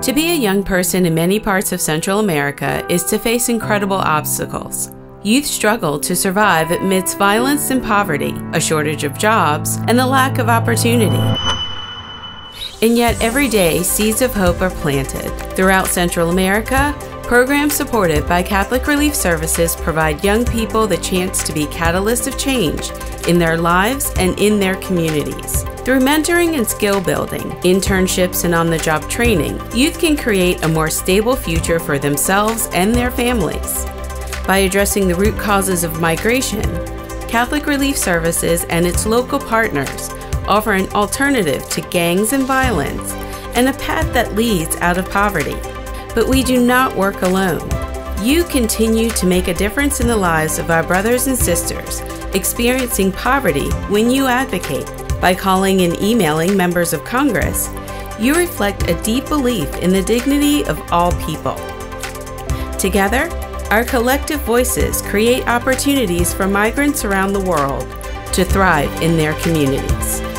To be a young person in many parts of Central America is to face incredible obstacles. Youth struggle to survive amidst violence and poverty, a shortage of jobs, and the lack of opportunity. And yet, every day, seeds of hope are planted. Throughout Central America, programs supported by Catholic Relief Services provide young people the chance to be catalysts of change in their lives and in their communities. Through mentoring and skill building, internships, and on the job training, youth can create a more stable future for themselves and their families. By addressing the root causes of migration, Catholic Relief Services and its local partners offer an alternative to gangs and violence and a path that leads out of poverty. But we do not work alone. You continue to make a difference in the lives of our brothers and sisters experiencing poverty when you advocate. By calling and emailing members of Congress, you reflect a deep belief in the dignity of all people. Together, our collective voices create opportunities for migrants around the world to thrive in their communities.